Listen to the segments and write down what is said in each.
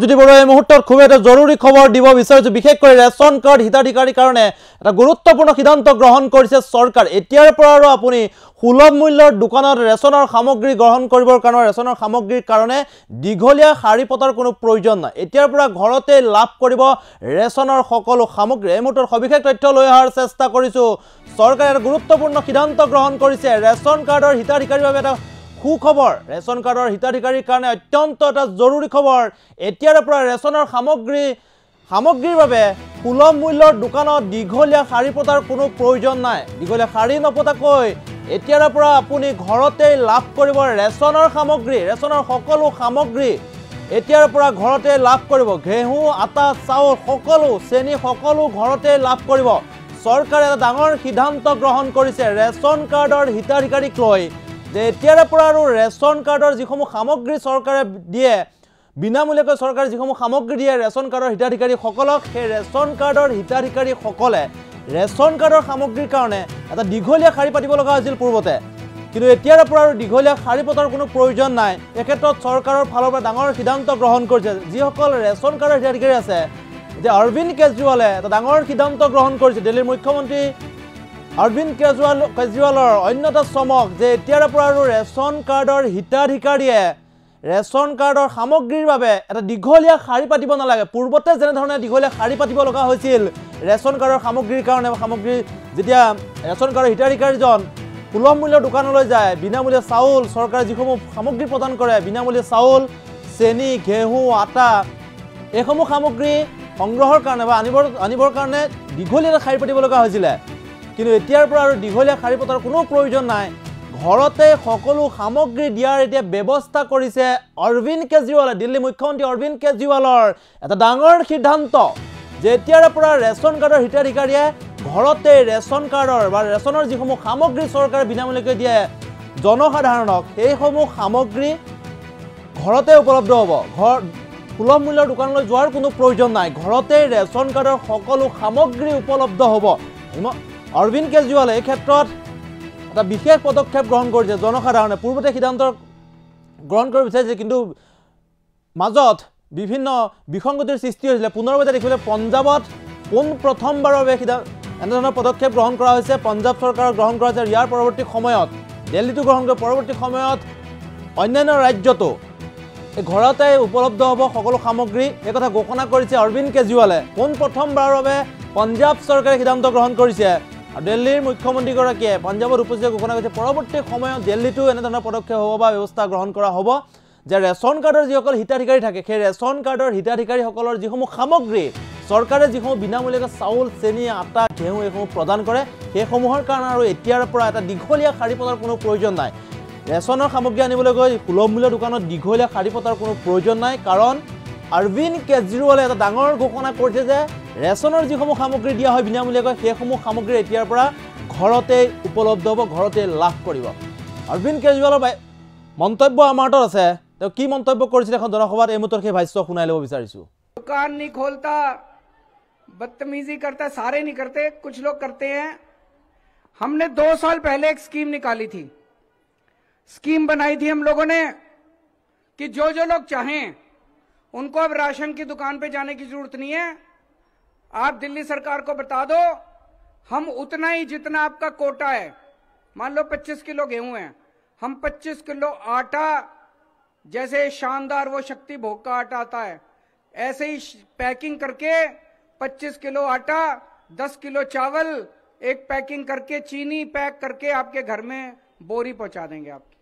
জ্যোতি বৰুৱা এই মুহূৰ্তত খুব এটা জৰুৰী খবৰ দিব বিচাৰিছোঁ। বিশেষকৈ ৰেচন কাৰ্ড হিতাধিকাৰীৰ কাৰণে এটা গুৰুত্বপূৰ্ণ সিদ্ধান্ত গ্ৰহণ কৰিছে চৰকাৰ। এতিয়াৰ পৰা আৰু আপুনি সুলভ মূল্যৰ দোকানত ৰেচনৰ সামগ্ৰী গ্ৰহণ কৰিবৰ কাৰণে ৰেচনৰ সামগ্ৰীৰ কাৰণে দীঘলীয়া শাৰী পতাৰ কোনো প্ৰয়োজন নাই। এতিয়াৰ পৰা ঘৰতে লাভ কৰিব ৰেচনৰ সকলো সামগ্ৰী। এই মুহূৰ্তত সবিশেষ তথ্য লৈ অহাৰ চেষ্টা কৰিছোঁ। চৰকাৰে এটা গুৰুত্বপূৰ্ণ সিদ্ধান্ত গ্ৰহণ কৰিছে। ৰেচন কাৰ্ডৰ হিতাধিকাৰীৰ বাবে এটা সুখবৰ ৰেচন কাৰ্ডৰ হিতাধিকাৰীৰ কাৰণে অত্যন্ত এটা জৰুৰী খবৰ। এতিয়াৰ পৰা ৰেচনৰ সামগ্ৰী সামগ্ৰীৰ বাবে সুলভ মূল্যৰ দোকানত দীঘলীয়া শাৰী পতাৰ কোনো প্ৰয়োজন নাই। দীঘলীয়া শাৰী নপতাকৈ এতিয়াৰ পৰা আপুনি ঘৰতেই লাভ কৰিব ৰেচনৰ সামগ্ৰী ৰেচনৰ সকলো সামগ্ৰী এতিয়াৰ পৰা ঘৰতে লাভ কৰিব। ঘেঁহু আটা চাউল সকলো চেনি সকলো ঘৰতে লাভ কৰিব। চৰকাৰে এটা ডাঙৰ সিদ্ধান্ত গ্ৰহণ কৰিছে। ৰেচন কাৰ্ডৰ হিতাধিকাৰীক লৈ যে এতিয়াৰে পৰা আৰু ৰেচন কাৰ্ডৰ যিসমূহ সামগ্ৰী চৰকাৰে দিয়ে বিনামূলীয়াকৈ চৰকাৰে যিসমূহ সামগ্ৰী দিয়ে ৰেচন কাৰ্ডৰ হিতাধিকাৰীসকলক সেই ৰেচন কাৰ্ডৰ হিতাধিকাৰীসকলে ৰেচন কাৰ্ডৰ সামগ্ৰীৰ কাৰণে এটা দীঘলীয়া শাৰী পাতিব লগা হৈছিল পূৰ্বতে। কিন্তু এতিয়াৰে পৰা আৰু দীঘলীয়া শাৰী পতাৰ কোনো প্ৰয়োজন নাই। এই ক্ষেত্ৰত চৰকাৰৰ ফালৰ পৰা ডাঙৰ সিদ্ধান্ত গ্ৰহণ কৰিছে। যিসকল ৰেচন কাৰ্ডৰ হিতাধিকাৰী আছে এতিয়া অৰবিন্দ কেজৰিৱালে এটা ডাঙৰ সিদ্ধান্ত গ্ৰহণ কৰিছে। দিল্লীৰ মুখ্যমন্ত্ৰী অৰবিন্দ কেজৰিৱাল কেজৰিৱালৰ অন্য এটা চমক যে এতিয়াৰে পৰা আৰু ৰেচন কাৰ্ডৰ হিতাধিকাৰীয়ে ৰেচন কাৰ্ডৰ সামগ্ৰীৰ বাবে এটা দীঘলীয়া শাৰী পাতিব নালাগে। পূৰ্বতে যেনেধৰণে দীঘলীয়া শাৰী পাতিব লগা হৈছিল ৰেচন কাৰ্ডৰ সামগ্ৰীৰ কাৰণে সামগ্ৰী যেতিয়া ৰেচন কাৰ্ডৰ হিতাধিকাৰীজন সুলভ মূল্যৰ দোকানলৈ যায় বিনামূলীয়া চাউল চৰকাৰে যিসমূহ সামগ্ৰী প্ৰদান কৰে বিনামূলীয়া চাউল চেনি ঘেঁহু আটা এইসমূহ সামগ্ৰী সংগ্ৰহৰ কাৰণে বা আনিবৰ আনিবৰ কাৰণে দীঘলীয়া এটা শাৰী পাতিব লগা হৈছিলে। কিন্তু এতিয়াৰ পৰা আৰু দীঘলীয়া শাৰী পতাৰ কোনো প্ৰয়োজন নাই। ঘৰতে সকলো সামগ্ৰী দিয়াৰ এতিয়া ব্যৱস্থা কৰিছে অৰবিন্দ কেজৰিৱালে দিল্লী মুখ্যমন্ত্ৰী অৰবিন্দ কেজৰিৱালৰ এটা ডাঙৰ সিদ্ধান্ত। যে এতিয়াৰে পৰা ৰেচন কাৰ্ডৰ হিতাধিকাৰীয়ে ঘৰতে ৰেচন কাৰ্ডৰ বা ৰেচনৰ যিসমূহ সামগ্ৰী চৰকাৰে বিনামূলীয়াকৈ দিয়ে জনসাধাৰণক সেইসমূহ সামগ্ৰী ঘৰতে উপলব্ধ হ'ব। ঘৰ সুলভ মূল্যৰ দোকানলৈ যোৱাৰ কোনো প্ৰয়োজন নাই। ঘৰতে ৰেচন কাৰ্ডৰ সকলো সামগ্ৰী উপলব্ধ হ'ব। অৰবিন্দ কেজৰিৱালে এই ক্ষেত্ৰত এটা বিশেষ পদক্ষেপ গ্ৰহণ কৰিছে। জনসাধাৰণে পূৰ্বতে সিদ্ধান্ত গ্ৰহণ কৰিব বিচাৰিছে কিন্তু মাজত বিভিন্ন বিসংগতিৰ সৃষ্টি হৈছিলে। পুনৰবাৰ দেখিবলৈ পঞ্জাৱত পোন বাবে সিদ্ধান্ত এনেধৰণৰ পদক্ষেপ গ্ৰহণ কৰা হৈছে। পঞ্জাৱ চৰকাৰৰ গ্ৰহণ কৰা হৈছে। ইয়াৰ পৰৱৰ্তী সময়ত দিল্লীতো গ্ৰহণ কৰে পৰৱৰ্তী সময়ত অন্যান্য ৰাজ্যতো এই উপলব্ধ হ'ব সকলো সামগ্ৰী। এই কথা ঘোষণা কৰিছে অৰবিন্দ কেজৰিৱালে। পোন প্ৰথমবাৰৰ বাবে পঞ্জাৱ চৰকাৰে সিদ্ধান্ত গ্ৰহণ কৰিছে। আৰু দিল্লীৰ মুখ্যমন্ত্ৰীগৰাকীয়ে পঞ্জাৱত উপস্থিত ঘোষণা কৰিছে পৰৱৰ্তী সময়ত দিল্লীতো এনেধৰণৰ পদক্ষেপ হ'ব বা ব্যৱস্থা গ্ৰহণ কৰা হ'ব। যে ৰেচন কাৰ্ডৰ যিসকল হিতাধিকাৰী থাকে সেই ৰেচন কাৰ্ডৰ হিতাধিকাৰীসকলৰ যিসমূহ সামগ্ৰী চৰকাৰে যিসমূহ বিনামূলীয়াকৈ চাউল চেনি আটা ঘেঁহু এইসমূহ প্ৰদান কৰে সেইসমূহৰ কাৰণে আৰু এতিয়াৰ পৰা এটা দীঘলীয়া শাৰী পতাৰ কোনো প্ৰয়োজন নাই। ৰেচনৰ সামগ্ৰী আনিবলৈ গৈ সুলভ মূল্যৰ দোকানত দীঘলীয়া শাৰী পতাৰ কোনো প্ৰয়োজন নাই কাৰণ অৰবিন্দ কেজৰিৱালে এটা ডাঙৰ ঘোষণা কৰিছে যে ৰেচনৰ যিসমূহ সামগ্ৰী দিয়া হয় বিনামূলীয়াকৈ সেইসমূহ সামগ্ৰী এতিয়াৰ পৰা ঘৰতে উপলব্ধ হ'ব ঘৰতে লাভ কৰিব অৰবিন্দ কেজৰিৱালৰ বাই- মন্তব্য আমাৰ হাতত আছে তেওঁ কি মন্তব্য কৰিছিলে এখন জনসভাত এই মুহূৰ্তত সেই ভাষ্য শুনাই ল'ব বিচাৰিছোঁ दुकान नहीं खोलता बदतमीजी करता सारे नहीं करते कुछ लोग करते हैं हमने दो साल पहले एक स्कीम निकाली थी स्कीम बनाई थी हम लोगों ने कि जो जो लोग चाहें उनको अब राशन की दुकान पे जाने की ज़रूरत नहीं है। आप दिल्ली सरकार को बता दो, हम उतना ही जितना आपका कोटा है, मान लो 25 किलो गेहूँ है, हम 25 किलो आटा, जैसे शानदार वो शक्ति भोग का आटा आता है, ऐसे ही पैकिंग करके 25 किलो आटा 10 किलो चावल, एक पैकिंग करके चीनी पैक करके आपके घर में बोरी पहुँचा देंगे आपकी।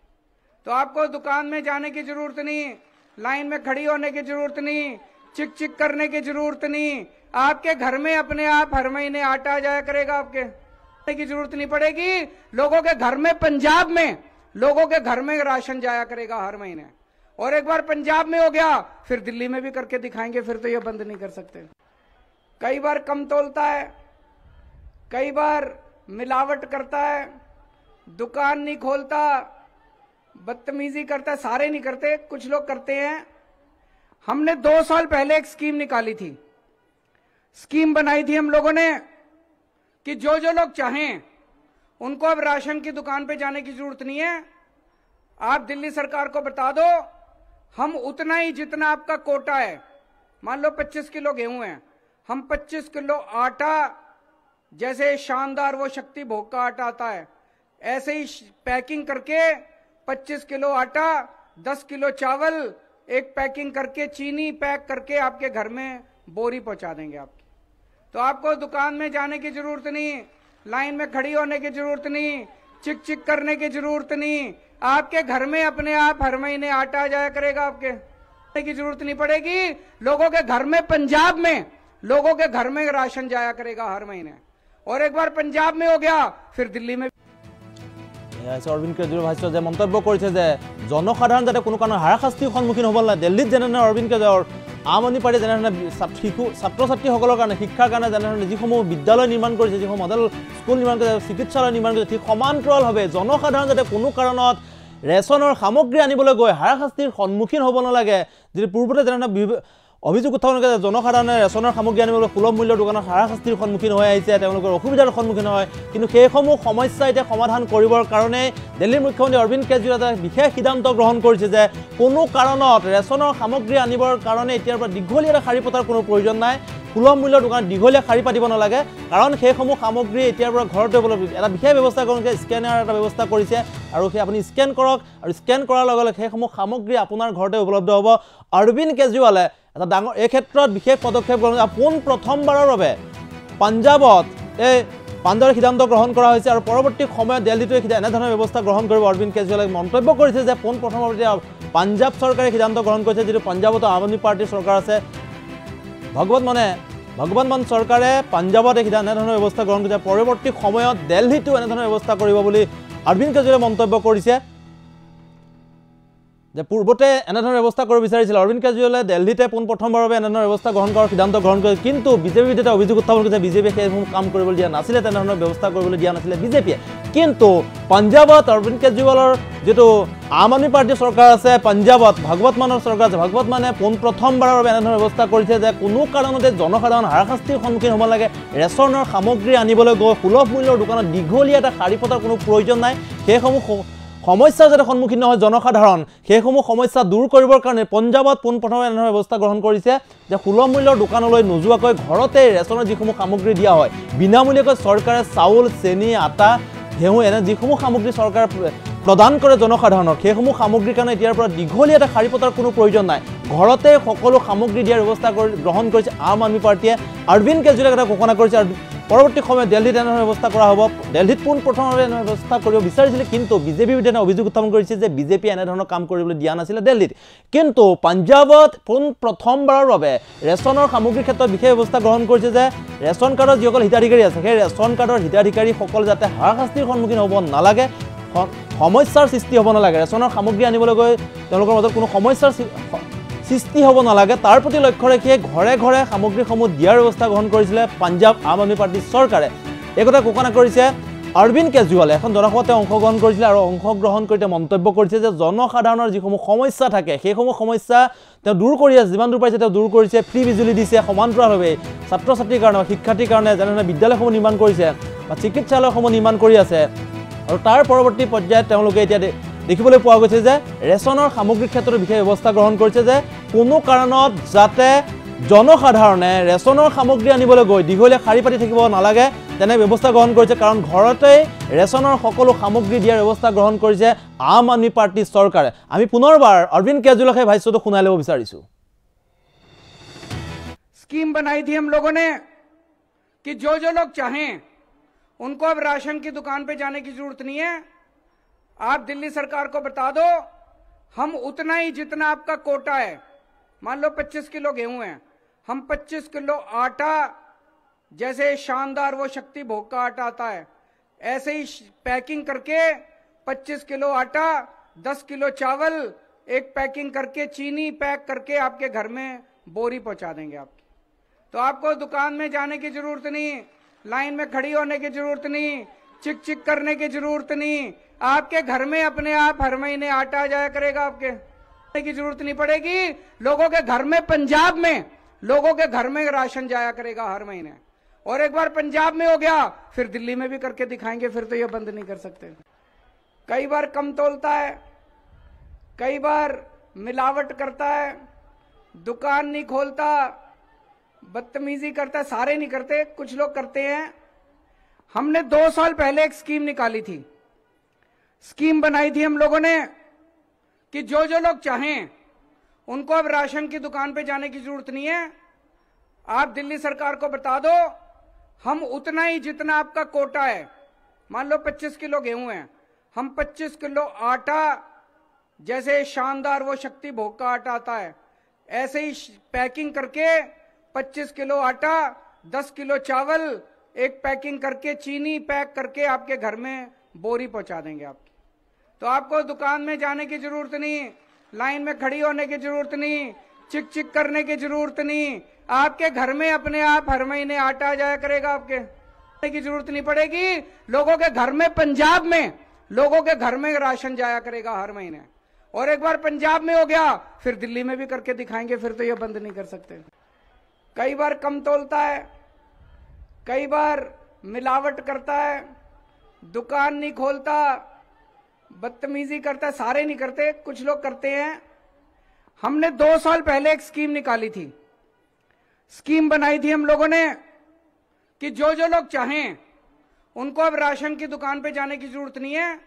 तो आपको दुकान में जाने की ज़रूरत नहीं लाइन में खड़ी होने की ज़रूरत नहीं, चिक चिक करने की ज़रूरत नहीं। आपके घर में अपने आप हर महीने आटा आ जाया करेगा आपके। की ज़रूरत नहीं पड़ेगी। लोगों के घर में, पंजाब में, लोगों के घर में राशन जाया करेगा हर महीने। और एक बार पंजाब में हो गया, फिर दिल्ली में भी करके दिखाएँगे, फिर तो ये बंद नहीं कर सकते। कई बार कम तोलता है, कई बार मिलावट करता है, दुकान नहीं खोलता बदतमीजी करता है, सारे नहीं करते, कुछ लोग करते हैं। हमने दो साल पहले एक स्कीम निकाली थी। स्कीम बनाई थी हम लोगों ने कि जो जो लोग चाहें, उनको अब राशन की दुकान पे जाने की ज़रूरत नहीं है। आप दिल्ली सरकार को बता दो, हम उतना ही जितना आपका कोटा है, मान लो 25 किलो गेहूँ है, हम 25 किलो आटा, जैसे शानदार वो शक्ति भोग का आटा आता है, ऐसे ही पैकिंग करके 25 किलो आटा 10 किलो चावल, एक पैकिंग करके चीनी पैक करके आपके घर में बोरी पहुँचा देंगे आपके। तो आपको दुकान में जाने की ज़रूरत नहीं, लाइन में खड़ी होने की ज़रूरत नहीं चिक चिक करने की ज़रूरत नहीं। आपके घर में अपने आप हर महीने आटा जाया करेगा आपके। की ज़रूरत नहीं पड़ेगी, लोगों के घर में, पंजाब में, लोगों के घर में राशन जाया करेगा हर महीने। और एक बार पंजाब में हो गया, फिर दिल्ली में অৰবিন্দ কেজৰিৱাল যে মন্তব্য কৰিছে যে জনসাধাৰণ যাতে কোনো কাৰণত হাৰাশাস্তিৰ সন্মুখীন হ'ব নালাগে। দিল্লীত যেনেধৰণে অৰবিন্দ কেজৰিৱাল আম আদমি পাৰ্টীয়ে যেনেধৰণে শিশু ছাত্ৰ ছাত্ৰীসকলৰ কাৰণে শিক্ষাৰ কাৰণে যেনেধৰণে যিসমূহ বিদ্যালয় নিৰ্মাণ কৰিছে যিসমূহ মডেল স্কুল নিৰ্মাণ কৰিছে চিকিৎসালয় নিৰ্মাণ কৰিছে ঠিক সমান্তৰালভাৱে জনসাধাৰণ যাতে কোনো কাৰণত ৰেচনৰ সামগ্ৰী আনিবলৈ গৈ হাৰাশাস্তিৰ সন্মুখীন হ'ব নালাগে। যিটো পূৰ্বতে যেনেধৰণে অভিযোগ উত্থাপন কৰে জনসাধাৰণে ৰেচনৰ সামগ্ৰী আনিবলৈ সুলভ মূল্যৰ দোকানত হাৰাশাস্তিৰ সন্মুখীন হৈ আহিছে তেওঁলোকৰ অসুবিধাৰ সন্মুখীন হয়। কিন্তু সেইসমূহ সমস্যা এতিয়া সমাধান কৰিবৰ কাৰণে দিল্লীৰ মুখ্যমন্ত্ৰী অৰবিন্দ কেজৰিৱালে বিশেষ সিদ্ধান্ত গ্ৰহণ কৰিছে যে কোনো কাৰণত ৰেচনৰ সামগ্ৰী আনিবৰ কাৰণে এতিয়াৰ পৰা দীঘলীয়া এটা শাৰী পতাৰ কোনো প্ৰয়োজন নাই। সুলভ মূল্যৰ দোকানত দীঘলীয়া শাৰী পাতিব নালাগে কাৰণ সেইসমূহ সামগ্ৰী এতিয়াৰ পৰা ঘৰতে উপলব্ধ এটা বিশেষ ব্যৱস্থা কৰোঁতে স্কেনাৰ এটা ব্যৱস্থা কৰিছে। আৰু সেই আপুনি স্কেন কৰক আৰু স্কেন কৰাৰ লগে লগে সেইসমূহ সামগ্ৰী আপোনাৰ ঘৰতে উপলব্ধ হ'ব। অৰবিন্দ কেজৰিৱালে এটা ডাঙৰ এই ক্ষেত্ৰত বিশেষ পদক্ষেপ গ্ৰহণ। পোন প্ৰথমবাৰৰ বাবে পাঞ্জাৱত এই পাঞ্জাৱৰ সিদ্ধান্ত গ্ৰহণ কৰা হৈছে আৰু পৰৱৰ্তী সময়ত দিল্লীটোৱে এনেধৰণৰ ব্যৱস্থা গ্ৰহণ কৰিব। অৰবিন্দ কেজৰিৱালে মন্তব্য কৰিছে যে পোন প্ৰথমৰ এতিয়া পাঞ্জাৱ চৰকাৰে সিদ্ধান্ত গ্ৰহণ কৰিছে যিটো পাঞ্জাৱতো আম আদমি পাৰ্টীৰ চৰকাৰ আছে। ভগৱত মানে ভগৱান মান চৰকাৰে পাঞ্জাৱত এই এনেধৰণৰ ব্যৱস্থা গ্ৰহণ কৰিছে। পৰৱৰ্তী সময়ত দিল্লীতো এনেধৰণৰ ব্যৱস্থা কৰিব বুলি অৰবিন্দ কেজৰিৱালে মন্তব্য কৰিছে। যে পূৰ্বতে এনেধৰণৰ ব্যৱস্থা কৰিব বিচাৰিছিল। অৰবিন্দ কেজৰিৱালে দিল্লীতে পোনপ্ৰথমবাৰৰ বাবে এনেধৰণৰ ব্যৱস্থা গ্ৰহণ কৰাৰ সিদ্ধান্ত গ্ৰহণ কৰিছিল। কিন্তু বিজেপিৰ বিৰুদ্ধে অভিযোগ উত্থাপন কৰিছে। বিজেপিয়ে সেইসমূহ কাম কৰিবলৈ দিয়া নাছিলে তেনেধৰণৰ ব্যৱস্থা কৰিবলৈ দিয়া নাছিলে বিজেপিয়ে। কিন্তু পাঞ্জাৱত অৰবিন্দ কেজৰিৱালৰ যিটো আম আদমি পাৰ্টীৰ চৰকাৰ আছে পাঞ্জাৱত ভাগৱত মানৰ চৰকাৰ আছে ভাগৱত মানে পোনপ্ৰথমবাৰৰ বাবে এনেধৰণৰ ব্যৱস্থা কৰিছে যে কোনো কাৰণতে জনসাধাৰণ হাৰাশাস্তিৰ সন্মুখীন হ'ব লাগে। ৰেচনৰ সামগ্ৰী আনিবলৈ গৈ সুলভ মূল্যৰ দোকানত দীঘলীয়া এটা শাৰী পতাৰ কোনো প্ৰয়োজন নাই। সেইসমূহ সমস্যাৰ যাতে সন্মুখীন নহয় জনসাধাৰণ। সেইসমূহ সমস্যা দূৰ কৰিবৰ কাৰণে পঞ্জাৱত পোনপ্ৰথমে এনেধৰণৰ ব্যৱস্থা গ্ৰহণ কৰিছে যে সুলভ মূল্যৰ দোকানলৈ নোযোৱাকৈ ঘৰতে ৰেচনৰ যিসমূহ সামগ্ৰী দিয়া হয় বিনামূলীয়াকৈ চৰকাৰে চাউল চেনি আটা ঘেঁহু এনে যিসমূহ সামগ্ৰী চৰকাৰে প্ৰ- প্ৰদান কৰে জনসাধাৰণক সেইসমূহ সামগ্ৰীৰ কাৰণে এতিয়াৰ পৰা দীঘলীয়া এটা শাৰী পতাৰ কোনো প্ৰয়োজন নাই। ঘৰতে সকলো সামগ্ৰী দিয়াৰ ব্যৱস্থা গ্ৰহণ কৰিছে আম আদমি পাৰ্টীয়ে অৰবিন্দ কেজৰিৱালে এটা ঘোষণা কৰিছে পৰৱৰ্তী সময়ত দিল্লীত এনেধৰণৰ ব্যৱস্থা কৰা হ'ব। দিল্লীত পোনপ্ৰথমভাৱে এনে ব্যৱস্থা কৰিব বিচাৰিছিলে কিন্তু বিৰুদ্ধে এনে অভিযোগ উত্থাপন কৰিছে যে বিজেপিয়ে এনেধৰণৰ কাম কৰিবলৈ দিয়া নাছিলে দিল্লীত। কিন্তু পাঞ্জাৱত পোনপ্ৰথমবাৰৰ বাবে ৰেচনৰ সামগ্ৰীৰ ক্ষেত্ৰত বিশেষ ব্যৱস্থা গ্ৰহণ কৰিছে যে ৰেচন কাৰ্ডৰ যিসকল হিতাধিকাৰী আছে সেই ৰেচন কাৰ্ডৰ হিতাধিকাৰীসকল যাতে হাৰাশাস্তিৰ সন্মুখীন হ'ব নালাগে সমস্যাৰ সৃষ্টি হ'ব নালাগে। ৰেচনৰ সামগ্ৰী আনিবলৈ গৈ তেওঁলোকৰ মাজত কোনো সমস্যাৰ সৃষ্টি হ'ব নালাগে। তাৰ প্ৰতি লক্ষ্য ৰাখিয়ে ঘৰে ঘৰে সামগ্ৰীসমূহ দিয়াৰ ব্যৱস্থা গ্ৰহণ কৰিছিলে পাঞ্জাৱ আম আদমি পাৰ্টীৰ চৰকাৰে। এই কথা ঘোষণা কৰিছে অৰবিন্দ কেজৰিৱালে। এখন জনসভাত তেওঁ অংশগ্ৰহণ কৰিছিলে আৰু অংশগ্ৰহণ কৰি তেওঁ মন্তব্য কৰিছে যে জনসাধাৰণৰ যিসমূহ সমস্যা থাকে সেইসমূহ সমস্যা তেওঁ দূৰ কৰি আছে যিমান দূৰ পাৰিছে তেওঁ দূৰ কৰিছে ফ্ৰী বিজুলী দিছে সমান্তৰালভাৱে ছাত্ৰ ছাত্ৰীৰ কাৰণে শিক্ষাৰ্থীৰ কাৰণে যেনেধৰণে বিদ্যালয়সমূহ নিৰ্মাণ কৰিছে বা চিকিৎসালয়সমূহ নিৰ্মাণ কৰি আছে। আৰু তাৰ পৰৱৰ্তী পৰ্যায়ত তেওঁলোকে এতিয়া দেখিবলৈ পোৱা গৈছে যে ৰেচনৰ সামগ্ৰীৰ ক্ষেত্ৰত বিশেষ ব্যৱস্থা গ্ৰহণ কৰিছে যে কোনো কাৰণত যাতে জনসাধাৰণে ৰেচনৰ সামগ্ৰী আনিবলৈ গৈ দীঘলীয়া শাৰী পাতি থাকিব নালাগে তেনে ব্যৱস্থা গ্ৰহণ কৰিছে কাৰণ ঘৰতেই ৰেচনৰ সকলো সামগ্ৰী দিয়াৰ ব্যৱস্থা গ্ৰহণ কৰিছে আম আদমি পাৰ্টীৰ চৰকাৰে আমি পুনৰবাৰ অৰবিন্দ কেজৰিৱালে সেই ভাষ্যটো শুনাই ল'ব বিচাৰিছোঁ स्कीम बनाई थी हम लोगों ने कि जो जो लोग चाहें उनको अब राशन की दुकान पे जाने की जरूरत नहीं है आप दिल्ली सरकार को बता दो, हम उतना ही जितना आपका कोटा है, मान लो 25 किलो गेहूँ है, हम 25 किलो आटा, जैसे शानदार वो शक्ति भोग का आटा आता है, ऐसे ही पैकिंग करके 25 किलो आटा 10 किलो चावल, एक पैकिंग करके चीनी पैक करके आपके घर में बोरी पहुँचा देंगे आपकी। तो आपको दुकान में जाने की ज़रूरत नहीं, लाइन में खड़ी होने की ज़रूरत नहीं चिक चिक करने की ज़रूरत नहीं। आपके घर में अपने आप हर महीने आटा जाया करेगा आपके। की ज़रूरत नहीं पड़ेगी। लोगों के घर में, पंजाब में, लोगों के घर में राशन जाया करेगा हर महीने। और एक बार पंजाब में हो गया, फिर दिल्ली में भी करके दिखाएँगे, फिर तो ये बंद नहीं कर सकते। कई बार कम तोलता है, कई बार मिलावट करता है, दुकान नहीं खोलता, बदतमीजी करता है, सारे नहीं करते, कुछ लोग करते हैं। हमने दो साल पहले एक स्कीम निकाली थी। स्कीम बनाई थी हम लोगों ने कि जो जो लोग चाहें, उनको अब राशन की दुकान पे जाने की ज़रूरत नहीं है। आप दिल्ली सरकार को बता दो, हम उतना ही जितना आपका कोटा है, मान लो 25 किलो गेहूँ है, हम 25 किलो आटा, जैसे शानदार वो शक्ति भोग का आटा आता है, ऐसे ही पैकिंग करके 25 किलो आटा 10 किलो चावल एक पैकिंग करके, चीनी पैक करके आपके घर में बोरी पहुँचा देंगे आपकी। तो आपको दुकान में जाने की ज़रूरत नहीं, लाइन में खड़ी होने की ज़रूरत नहीं चिक चिक करने की ज़रूरत नहीं। आपके घर में अपने आप हर महीने आटा जाया करेगा आपके। की ज़रूरत नहीं पड़ेगी। लोगों के घर में, पंजाब में, लोगों के घर में राशन जाया करेगा हर महीने। और एक बार पंजाब में हो गया, फिर दिल्ली में भी करके दिखाएँगे, फिर तो ये बंद नहीं कर सकते। कई बार कम तोलता है कई बार मिलावट करता है, दुकान नहीं खोलता, बदतमीजी करता है, सारे नहीं करते, कुछ लोग करते हैं। हमने दो साल पहले एक स्कीम निकाली थी। स्कीम बनाई थी हम लोगों ने कि जो जो लोग चाहें, उनको अब राशन की दुकान पे जाने की ज़रूरत नहीं है।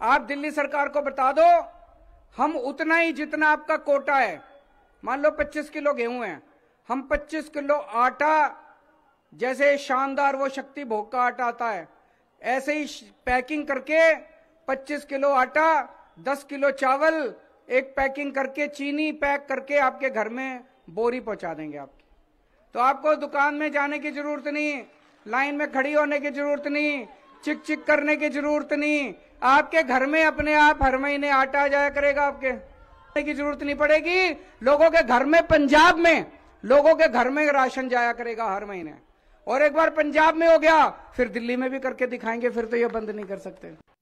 आप दिल्ली सरकार को बता दो, हम उतना ही जितना आपका कोटा है, मान लो 25 किलो गेहूँ है, हम 25 किलो आटा जैसे शानदार वो शक्ति भोग का आटा आता है, ऐसे ही पैकिंग करके 25 किलो आटा 10 किलो चावल, एक पैकिंग करके चीनी पैक करके आपके घर में बोरी पहुँचा देंगे आपकी। तो आपको दुकान में जाने की ज़रूरत नहीं, लाइन में खड़ी होने की ज़रूरत नहीं चिक चिक करने की ज़रूरत नहीं, आपके घर में अपने आप हर महीने आटा जाया करेगा आपके। की ज़रूरत नहीं पड़ेगी, लोगों के घर में, पंजाब में, लोगों के घर में राशन जाया करेगा हर महीने। और एक बार पंजाब में हो गया, फिर दिल्ली में भी करके दिखाएँगे, फिर तो ये बंद नहीं कर सकते।